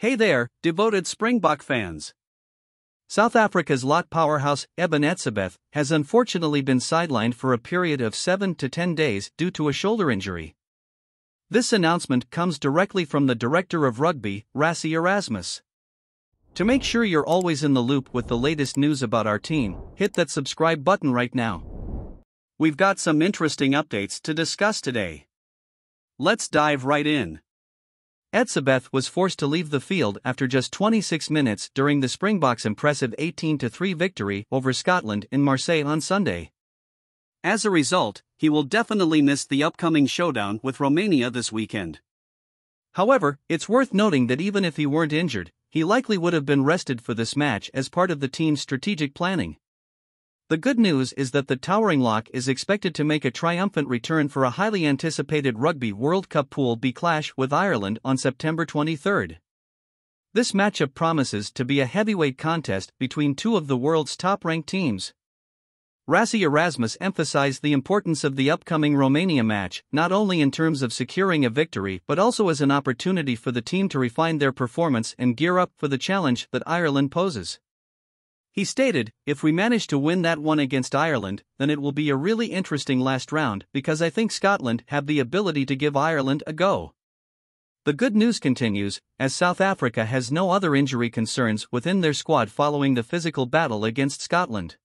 Hey there, devoted Springbok fans. South Africa's lock powerhouse Eben Etzebeth has unfortunately been sidelined for a period of 7 to 10 days due to a shoulder injury. This announcement comes directly from the director of rugby, Rassie Erasmus. To make sure you're always in the loop with the latest news about our team, hit that subscribe button right now. We've got some interesting updates to discuss today. Let's dive right in. Etzebeth was forced to leave the field after just 26 minutes during the Springboks' impressive 18 3 victory over Scotland in Marseille on Sunday. As a result, he will definitely miss the upcoming showdown with Romania this weekend. However, it's worth noting that even if he weren't injured, he likely would have been rested for this match as part of the team's strategic planning. The good news is that the Towering Lock is expected to make a triumphant return for a highly anticipated Rugby World Cup Pool B clash with Ireland on September 23. This matchup promises to be a heavyweight contest between two of the world's top ranked teams. Rassie Erasmus emphasized the importance of the upcoming Romania match, not only in terms of securing a victory but also as an opportunity for the team to refine their performance and gear up for the challenge that Ireland poses. He stated, If we manage to win that one against Ireland, then it will be a really interesting last round because I think Scotland have the ability to give Ireland a go. The good news continues, as South Africa has no other injury concerns within their squad following the physical battle against Scotland.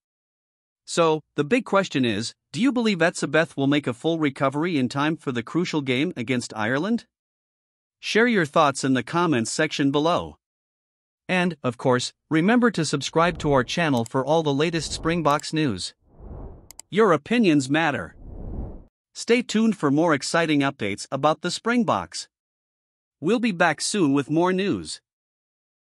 So, the big question is do you believe Etzebeth will make a full recovery in time for the crucial game against Ireland? Share your thoughts in the comments section below. And, of course, remember to subscribe to our channel for all the latest Springboks news. Your opinions matter. Stay tuned for more exciting updates about the Springboks. We'll be back soon with more news.